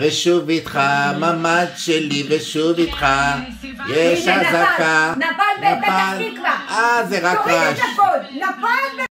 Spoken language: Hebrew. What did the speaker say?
ושוב איתך, ממ"ד שלי, ושוב איתך, יש הנה, נפל, אזעקה. נפל בפתח תקווה. אה, זה רק תוריד רעש. את הקול, נפל